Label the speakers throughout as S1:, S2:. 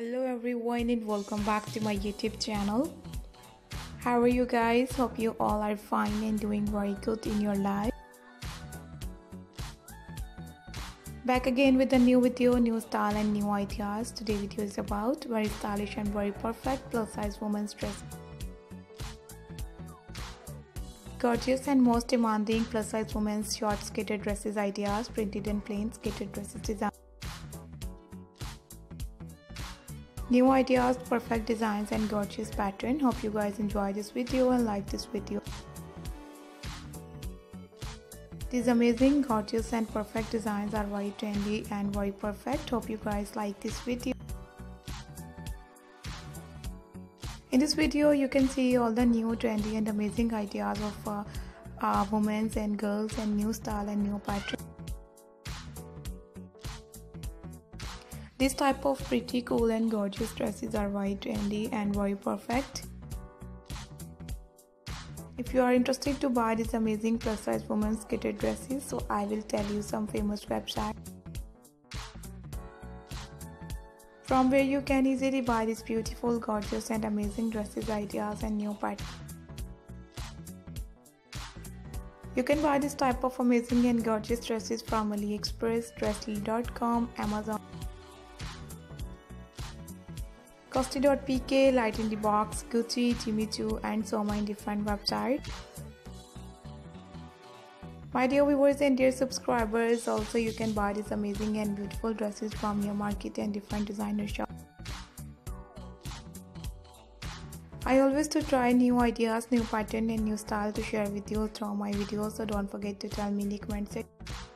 S1: hello everyone and welcome back to my youtube channel. How are you guys? Hope you all are fine and doing very good in your life. Back again with a new video new style and new ideas. Today video is about very stylish and very perfect plus size women's dress. Gorgeous and most demanding plus size women's short skirted dresses ideas printed and plain skirted dresses design new ideas perfect designs and gorgeous pattern. Hope you guys enjoy this video and like this video. These amazing gorgeous and perfect designs are very trendy and very perfect. Hope you guys like this video. In this video you can see all the new trendy and amazing ideas of uh, uh, women's and girls and new style and new pattern This type of pretty cool and gorgeous dresses are very trendy and very perfect. If you are interested to buy these amazing plus size women's kitted dresses, so I will tell you some famous websites from where you can easily buy these beautiful, gorgeous and amazing dresses ideas and new patterns. You can buy this type of amazing and gorgeous dresses from AliExpress, Dresslily.com, Amazon. Costi.pk, Light in the Box, Gucci, Jimmy Choo and so many different websites. My dear viewers and dear subscribers, also you can buy these amazing and beautiful dresses from your market and different designer shops. I always to try new ideas, new pattern and new style to share with you through my videos so don't forget to tell me in the comment section.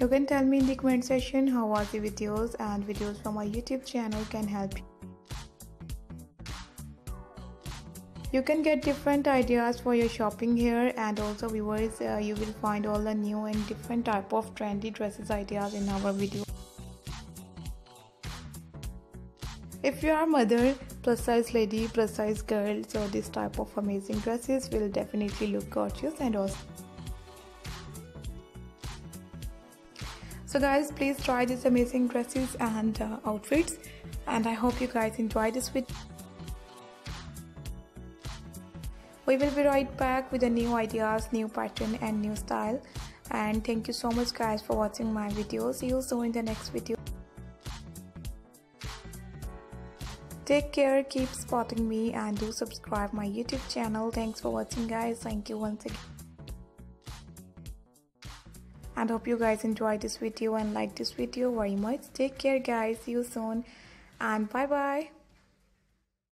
S1: You can tell me in the comment section how was the videos and videos from my YouTube channel can help you. You can get different ideas for your shopping here and also viewers uh, you will find all the new and different type of trendy dresses ideas in our video. If you are mother, plus size lady, plus size girl, so this type of amazing dresses will definitely look gorgeous and awesome. So guys please try these amazing dresses and uh, outfits. And i hope you guys enjoy this video we will be right back with the new ideas new pattern and new style. And thank you so much guys for watching my video. See you soon in the next video. Take care keep spotting me and do subscribe my youtube channel. Thanks for watching guys. Thank you once again and hope you guys enjoyed this video and like this video very much. Take care guys. See you soon. And bye bye